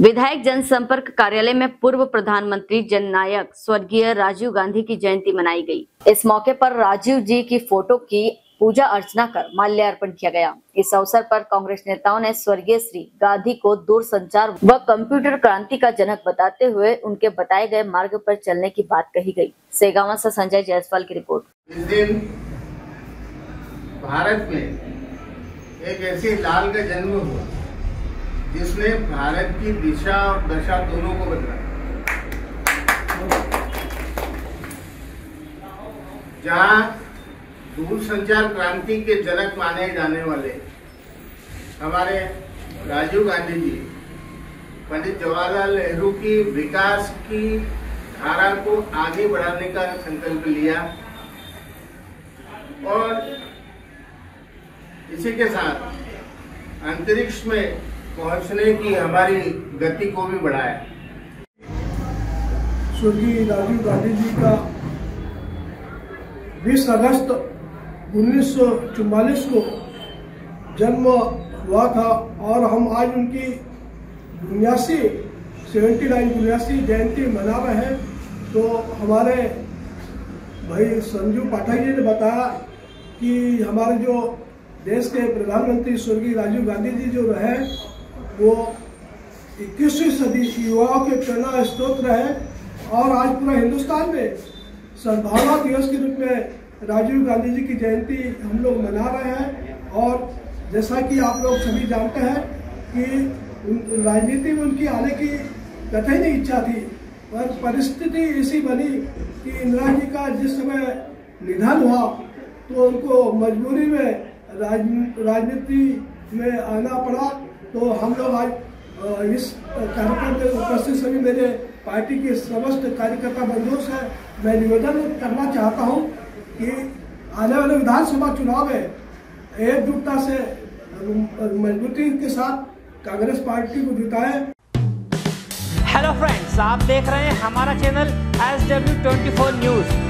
विधायक जनसंपर्क कार्यालय में पूर्व प्रधानमंत्री जननायक स्वर्गीय राजीव गांधी की जयंती मनाई गई। इस मौके पर राजीव जी की फ़ोटो की पूजा अर्चना कर माल्यार्पण किया गया। इस अवसर पर कांग्रेस नेताओं ने स्वर्गीय श्री गांधी को दूरसंचार व कंप्यूटर क्रांति का जनक बताते हुए उनके बताए गए मार्ग पर चलने की बात कही गई। सेगावा से संजय जायसवाल की रिपोर्ट। इस दिन भारत में एक ऐसे लाल का जन्म हुआ। जिसने भारत की दिशा और दशा दोनों को बदला। जहाँ दूरसंचार क्रांति के जनक माने जाने वाले हमारे राजीव गांधी जी पंडित जवाहरलाल नेहरू की विकास की धारा को आगे बढ़ाने का संकल्प लिया और इसी के साथ अंतरिक्ष में पहुँचने की हमारी गति को भी बढ़ाया। स्वर्गीय राजीव गांधी जी का 20 अगस्त उन्नीस को जन्म हुआ था और हम आज उनकी उन्यासी, सेवेंटी नाइन उन्यासी जयंती मना रहे हैं। तो हमारे भाई संजू पाठक जी ने बताया कि हमारे जो देश के प्रधानमंत्री स्वर्गीय राजीव गांधी जी जो रहे वो इक्कीसवीं सदी युवाओं के प्रेरणा स्त्रोत रहे और आज पूरा हिंदुस्तान में सद्भावना दिवस के रूप में राजीव गांधी जी की जयंती हम लोग मना रहे हैं। और जैसा कि आप लोग सभी जानते हैं कि राजनीति में उनकी आने की कतई नहीं इच्छा थी पर परिस्थिति ऐसी बनी कि इंदिरा जी का जिस समय निधन हुआ तो उनको मजबूरी में राज, राजनीति में आना पड़ा। तो हम लोग आज इस कार्यक्रम में उपस्थित सभी मेरे पार्टी के समस्त कार्यकर्ता बंधुओं से मैं निवेदन करना चाहता हूँ कि आने वाले विधानसभा चुनाव में एकजुटता से मजबूती के साथ कांग्रेस पार्टी को जिताएँ। हेलो फ्रेंड्स आप देख रहे हैं हमारा channel S W twenty four news